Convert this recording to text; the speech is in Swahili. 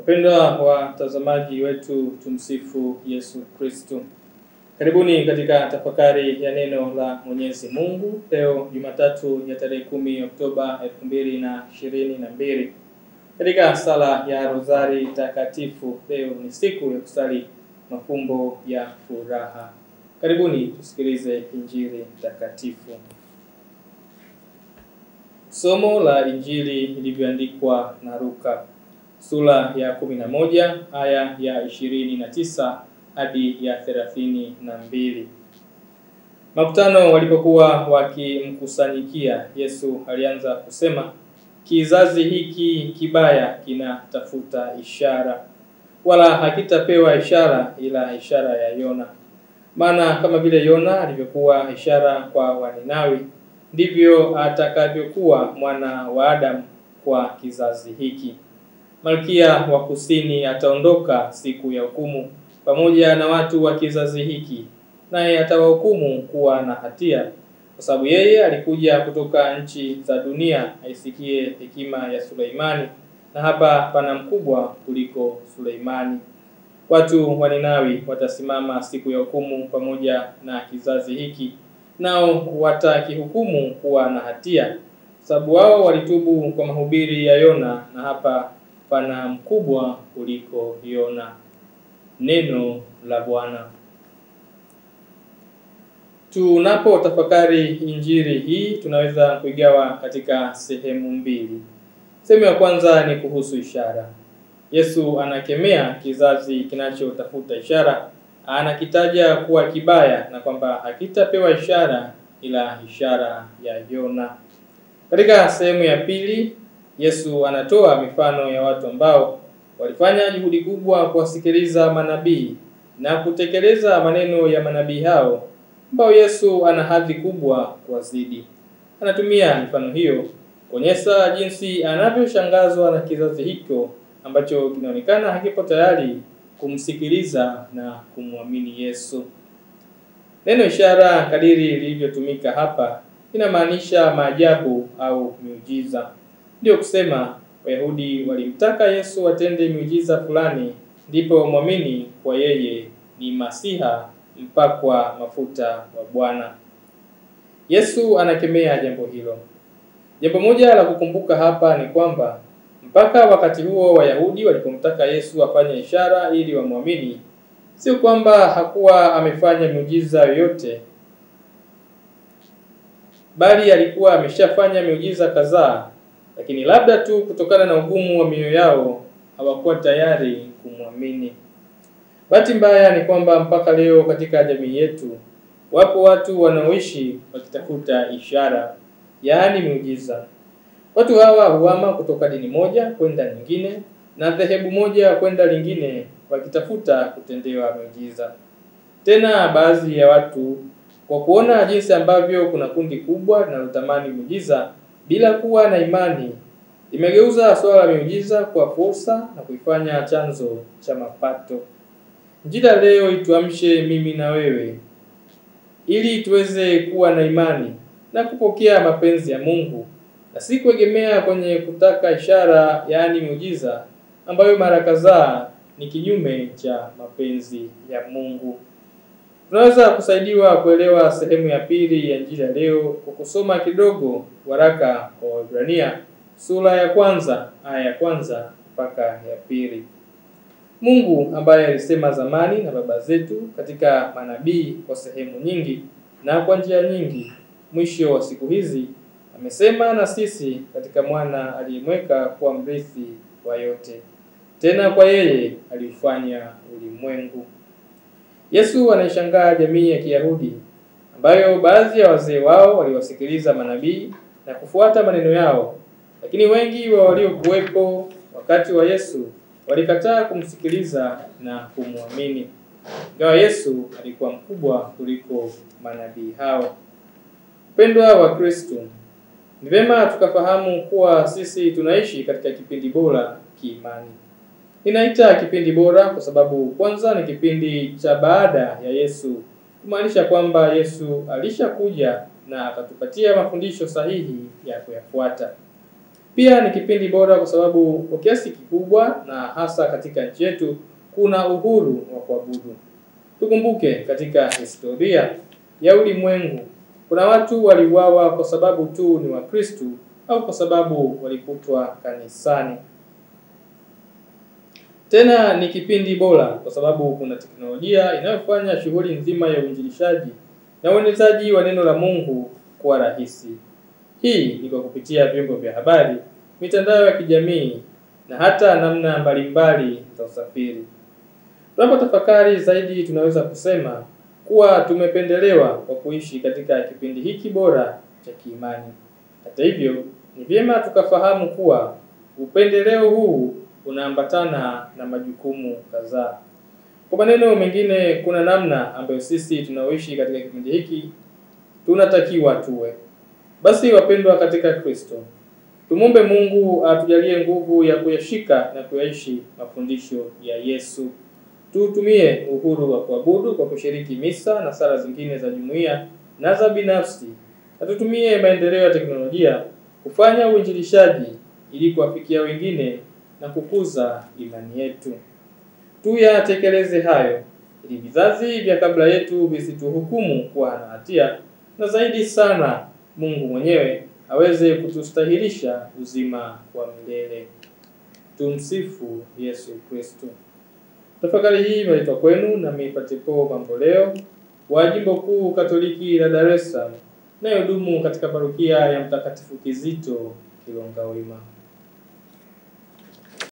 Wapendwa watazamaji wetu, tumsifu Yesu Kristo. Karibuni katika tafakari ya neno la Mwenyezi Mungu leo Jumatatu ya tarehe kumi Oktoba elfu mbili na ishirini na mbili katika sala ya Rozari Takatifu. Leo ni siku ya kusali mafumbo ya furaha. Karibuni tusikilize Injili takatifu. Somo la Injili ilivyoandikwa na Luka sura ya kumi na moja aya ya ishirini na tisa hadi ya thelathini na mbili. Makutano walipokuwa wakimkusanyikia Yesu alianza kusema, kizazi hiki kibaya kinatafuta ishara, wala hakitapewa ishara ila ishara ya Yona. Maana kama vile Yona alivyokuwa ishara kwa Waninawi, ndivyo atakavyokuwa mwana wa Adamu kwa kizazi hiki. Malkia wa kusini ataondoka siku ya hukumu pamoja na watu wa kizazi hiki, naye atawahukumu kuwa na hatia, kwa sababu yeye alikuja kutoka nchi za dunia aisikie hekima ya Suleimani, na hapa pana mkubwa kuliko Suleimani. Watu wa Ninawi watasimama siku ya hukumu pamoja na kizazi hiki, nao watakihukumu kuwa na hatia, sababu wao walitubu kwa mahubiri ya Yona, na hapa pana mkubwa kuliko Yona. Neno la Bwana. Tunapo tafakari injili hii tunaweza kuigawa katika sehemu mbili. Sehemu ya kwanza ni kuhusu ishara. Yesu anakemea kizazi kinachotafuta ishara, anakitaja kuwa kibaya na kwamba hakitapewa ishara ila ishara ya Yona. Katika sehemu ya pili Yesu anatoa mifano ya watu ambao walifanya juhudi kubwa kuwasikiliza manabii na kutekeleza maneno ya manabii hao ambao Yesu ana hadhi kubwa kuwazidi. Anatumia mifano hiyo kuonyesha jinsi anavyoshangazwa na kizazi hicho ambacho kinaonekana hakipo tayari kumsikiliza na kumwamini Yesu. Neno ishara kadiri lilivyotumika hapa inamaanisha maajabu au miujiza. Ndiyo kusema Wayahudi walimtaka Yesu atende miujiza fulani ndipo mwamini kwa yeye ni Masiha mpakwa mafuta wa Bwana. Yesu anakemea jambo hilo. Jambo moja la kukumbuka hapa ni kwamba mpaka wakati huo Wayahudi walipomtaka Yesu afanye ishara ili wamwamini, sio kwamba hakuwa amefanya miujiza yoyote, bali alikuwa ameshafanya miujiza kadhaa lakini labda tu kutokana na ugumu wa mioyo yao hawakuwa tayari kumwamini. Bahati mbaya ni kwamba mpaka leo katika jamii yetu wapo watu wanaoishi wakitafuta ishara, yaani miujiza. Watu hawa huama kutoka dini moja kwenda nyingine na dhehebu moja kwenda lingine wakitafuta kutendewa miujiza. Tena baadhi ya watu kwa kuona jinsi ambavyo kuna kundi kubwa linalotamani miujiza bila kuwa na imani imegeuza swala la miujiza kwa fursa na kuifanya chanzo cha mapato. Njira leo ituamshe mimi na wewe ili tuweze kuwa na imani na kupokea mapenzi ya Mungu na si kuegemea kwenye kutaka ishara, yaani miujiza ambayo mara kadhaa ni kinyume cha mapenzi ya Mungu. Tunaweza kusaidiwa kuelewa sehemu ya pili ya injili ya leo kwa kusoma kidogo waraka wa Waebrania sura ya kwanza aya ya kwanza mpaka ya pili. Mungu ambaye alisema zamani na baba zetu katika manabii kwa sehemu nyingi na kwa njia nyingi, mwisho wa siku hizi amesema na sisi katika mwana aliyemweka kuwa mrithi wa yote, tena kwa yeye aliufanya ulimwengu. Yesu anaishangaa jamii ya Kiyahudi ambayo baadhi ya wazee wao waliwasikiliza manabii na kufuata maneno yao, lakini wengi wa waliokuwepo wakati wa Yesu walikataa kumsikiliza na kumwamini, ingawa Yesu alikuwa mkubwa kuliko manabii hao. Mpendwa wa Kristo, ni vema tukafahamu kuwa sisi tunaishi katika kipindi bora kiimani. Ninaita kipindi bora kwa sababu kwanza ni kipindi cha baada ya Yesu, kumaanisha kwamba Yesu alishakuja na akatupatia mafundisho sahihi ya kuyafuata. Pia ni kipindi bora kwa sababu kwa kiasi kikubwa na hasa katika nchi yetu kuna uhuru wa kuabudu. Tukumbuke katika historia ya ulimwengu kuna watu waliuawa kwa sababu tu ni Wakristu au kwa sababu walikutwa kanisani. Tena ni kipindi bora kwa sababu kuna teknolojia inayofanya shughuli nzima ya uinjilishaji na uenezaji wa neno la Mungu kuwa rahisi. Hii ni kwa kupitia vyombo vya habari, mitandao ya kijamii na hata namna mbalimbali za usafiri. Tunapotafakari zaidi, tunaweza kusema kuwa tumependelewa kwa kuishi katika kipindi hiki bora cha kiimani. Hata hivyo, ni vyema tukafahamu kuwa upendeleo huu unaambatana na majukumu kadhaa. Kwa maneno mengine, kuna namna ambayo sisi tunaoishi katika kipindi hiki tunatakiwa tuwe. Basi wapendwa katika Kristo, tumombe Mungu atujalie nguvu ya kuyashika na kuyaishi mafundisho ya Yesu. tutumie uhuru wa kuabudu kwa kushiriki misa na sala zingine za jumuiya na za binafsi, na tutumie maendeleo ya teknolojia kufanya uinjilishaji ili kuwafikia wengine na kukuza imani yetu. Tuyatekeleze hayo ili vizazi vya kabla yetu visituhukumu kuwa na hatia, na zaidi sana Mungu mwenyewe aweze kutustahilisha uzima wa milele. Tumsifu Yesu Kristo. Tafakari hii imeletwa kwenu na Patipo Mamboleo wa Jimbo Kuu Katoliki la Dar es Salaam, nayodumu katika parokia ya Mtakatifu Kizito Kilongawima.